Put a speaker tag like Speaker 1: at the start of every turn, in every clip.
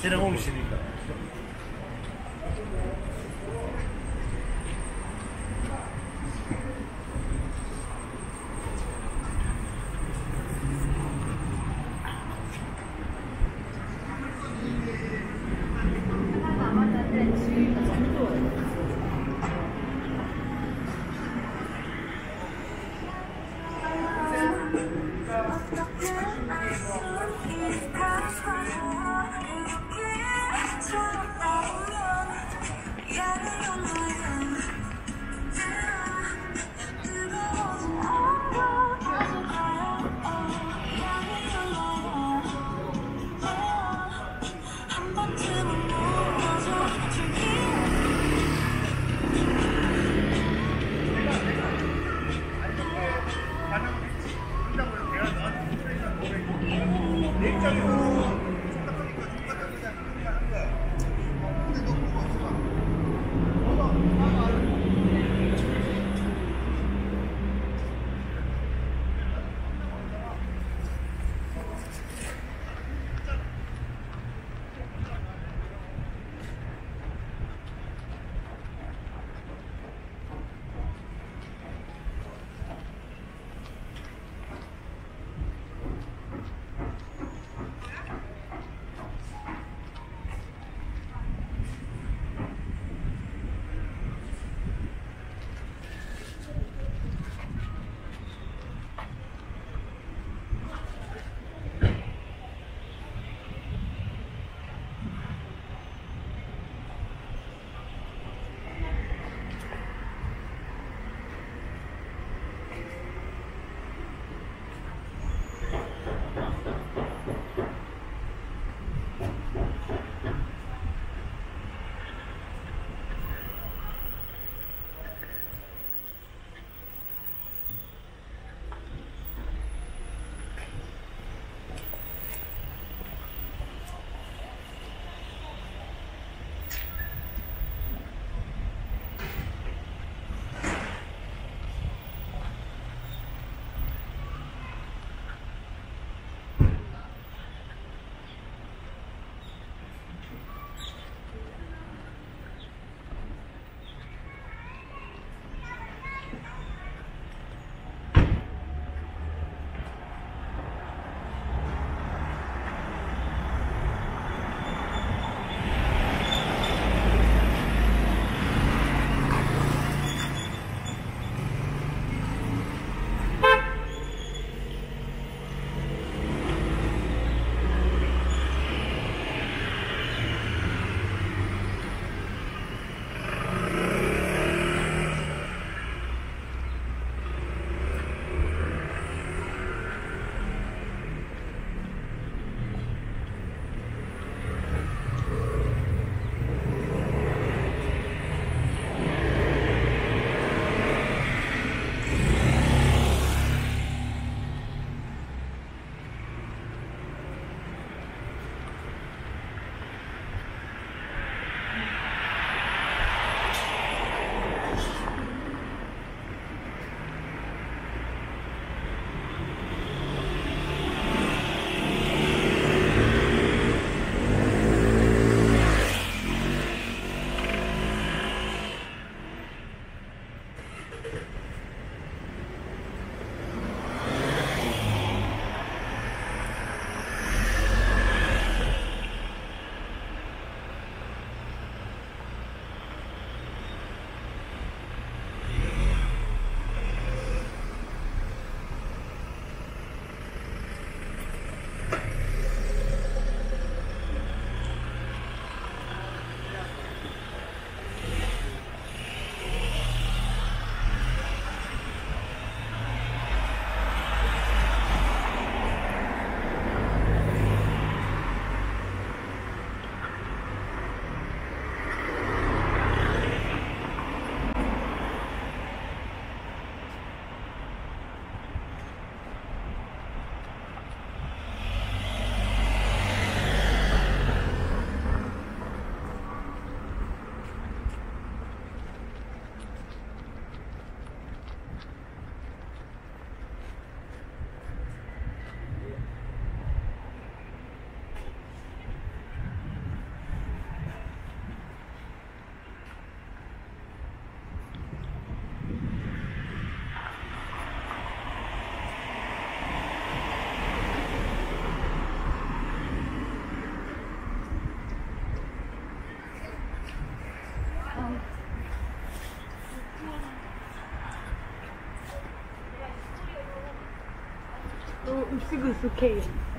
Speaker 1: 실행 홈시니까. 익 Segura o que?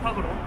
Speaker 2: 탁으로.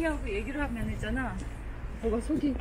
Speaker 3: 우리하고 얘기를 하면 있잖아.
Speaker 1: 뭐가 속이?